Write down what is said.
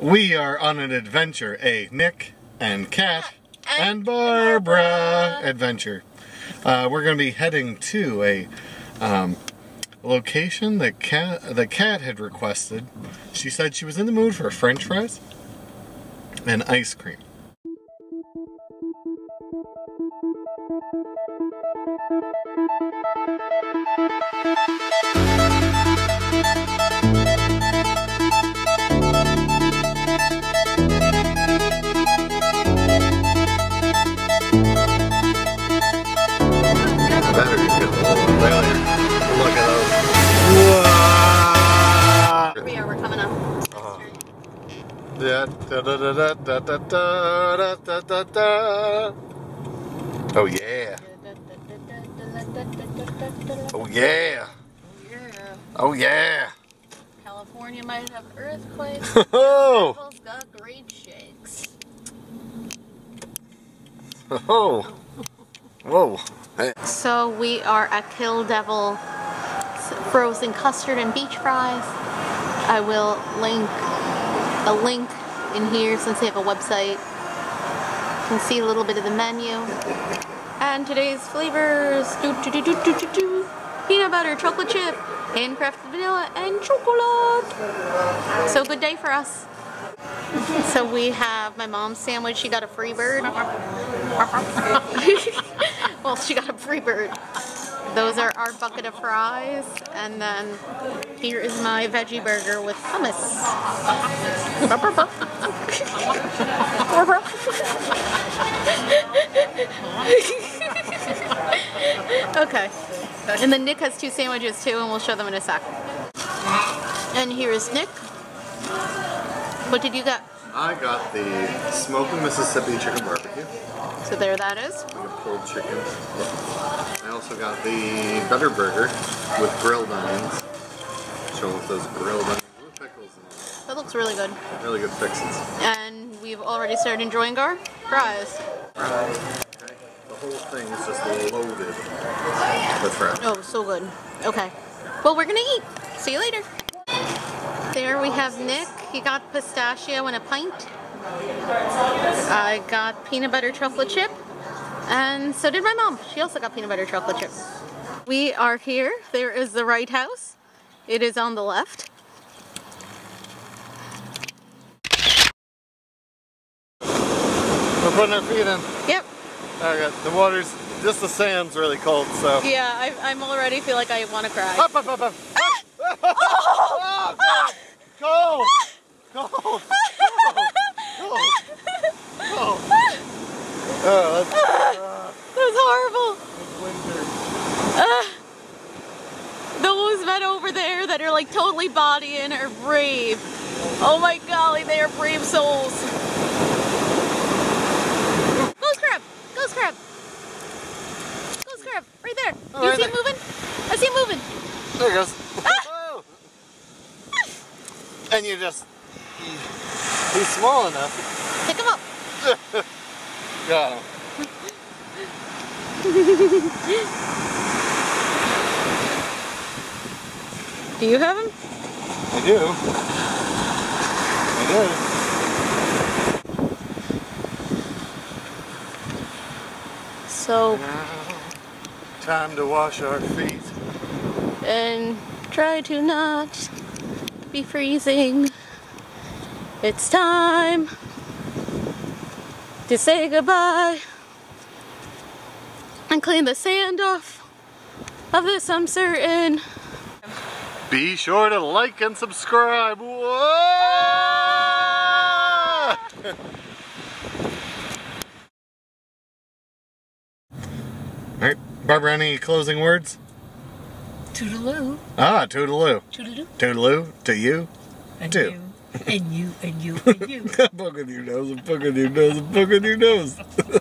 We are on an adventure, a Nick and Kat and, Barbara adventure. Uh, we're going to be heading to a um, location that Kat the cat had requested. She said she was in the mood for French fries and ice cream. Da, da, da, da, da, da, da, da, da, da, da. Oh yeah. Oh yeah. Yeah. Oh yeah. California might have earthquakes. Oh. Got great shakes. Oh. Whoa. Hey. So we are at Kill Devil frozen custard and beach fries. I will link a link in here since they have a website. You can see a little bit of the menu. And today's flavors do, do, do, peanut butter, chocolate chip, handcrafted vanilla, and chocolate. So good day for us. So we have my mom's sandwich. She got a free bird. well, she got a free bird. Those are our bucket of fries. And then here is my veggie burger with hummus. okay. And then Nick has two sandwiches too, and we'll show them in a sec. And here is Nick. What did you get? I got the smoking Mississippi chicken barbecue. So there that is. Like a pulled chicken. Also got the butter burger with grilled onions. Show off those grilled onions with pickles and That looks really good. really good fixings. And we've already started enjoying our fries. Okay. The whole thing is just loaded with fries. Oh, so good. Okay. Well, we're gonna eat. See you later. There we have Nick. He got pistachio and a pint. I got peanut butter chocolate chip. And so did my mom. She also got peanut butter chocolate chip. We are here. There is the right house. It is on the left. We're putting our feet in. Yep. Okay, the water's, just the sand's really cold, so. Yeah, I, I'm already feel like I want to cry. Up, up, up, up. Oh, God. Cold. Cold. Cold. Cold. Cold. Oh, that's, uh, That was horrible. that's winter. Ugh. those men over there that are like totally bodying are brave. Oh my golly, they are brave souls. Ghost crab! Ghost crab! Ghost crab! Right there! Oh, Do you right see him there. moving? I see him moving. There it goes. Ah! And you just, he's small enough. Pick him up. Got him. Do you have them? I do. I So, do. Now, time to wash our feet. and try to not be freezing. It's time to say goodbye and clean the sand off of this I'm certain. Be sure to like and subscribe. All right, Barbara, any closing words? Toodaloo, Ah, toodaloo. toodaloo, Toodaloo to you. and Two. you, and you, and you, and you. poke with your nose, and poke with your nose, and poke with your nose.